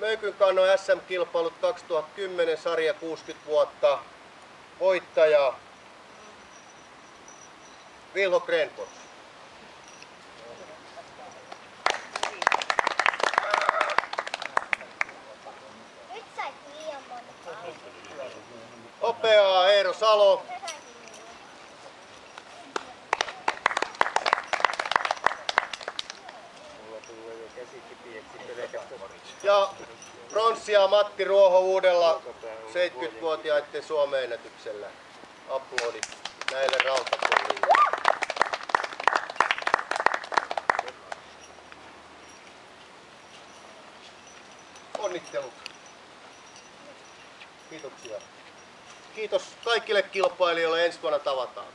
Möykyn kannon SM-kilpailut 2010, sarja 60 vuotta. Voittaja Vilho Grenfors. Nyt sait liian monta. Opeaa Eero Salo. Ja pronssia Matti Ruoho uudella 70-vuotiaiden Suomen ennätyksellä. Aplodit näille rautakouluille. Onnittelut. Kiitoksia. Kiitos kaikille kilpailijoille. Ensi vuonna tavataan.